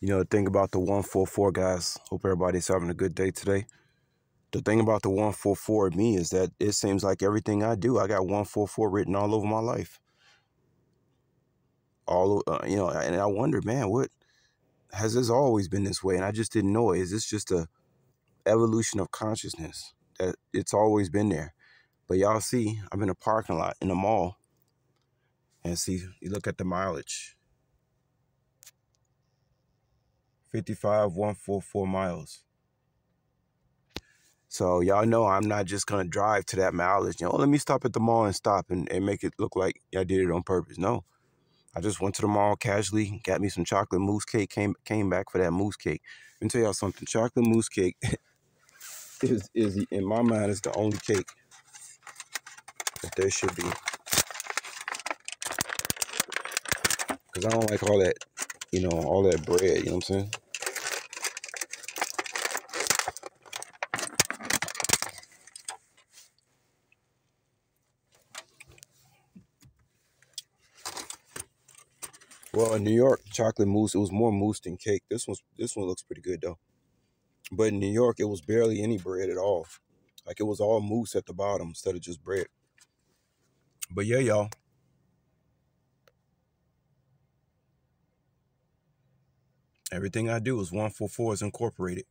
You know, the thing about the 144 guys, hope everybody's having a good day today. The thing about the 144 me is that it seems like everything I do, I got 144 written all over my life. All uh, you know, and I wonder, man, what has this always been this way? And I just didn't know it. Is this just a evolution of consciousness that it's always been there? But y'all see, I'm in a parking lot in a mall, and see, you look at the mileage. 55 144 miles. So y'all know I'm not just gonna drive to that mileage. You know, oh, let me stop at the mall and stop and, and make it look like I did it on purpose. No. I just went to the mall casually, got me some chocolate mousse cake, came came back for that mousse cake. Let me tell y'all something. Chocolate mousse cake is is in my mind is the only cake that there should be. Cause I don't like all that, you know, all that bread, you know what I'm saying? Well, in New York, chocolate mousse, it was more mousse than cake. This one's this one looks pretty good though. But in New York, it was barely any bread at all. Like it was all mousse at the bottom instead of just bread. But yeah, y'all. Everything I do is 144 is incorporated.